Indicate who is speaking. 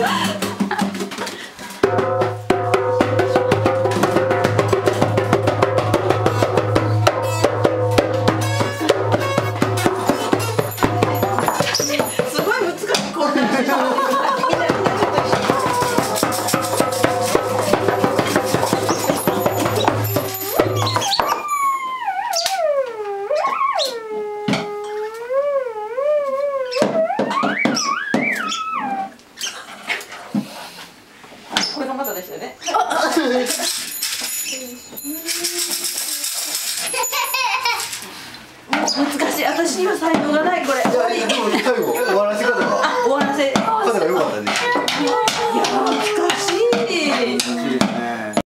Speaker 1: Yeah. がまだでしたよね。難しい、私には才能がない、これ。最後、
Speaker 2: 終わらせ方が。
Speaker 1: 終わらせ。方が良
Speaker 2: かったね。いや、
Speaker 1: 難しい。難しい
Speaker 2: ね。